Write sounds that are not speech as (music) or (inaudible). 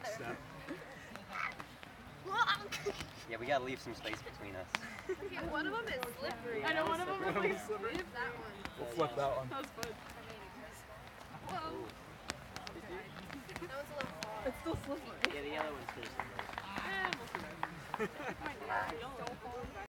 quick step. Yeah, we gotta leave some space between us. Okay, one of them is slippery. I know one of them is like, slippery. Flip that one. We'll flip that one. that was fun. Whoa. That was a little far. It's still slippery. Yeah, the yellow one's still Eh, we'll see. (laughs) Don't fall.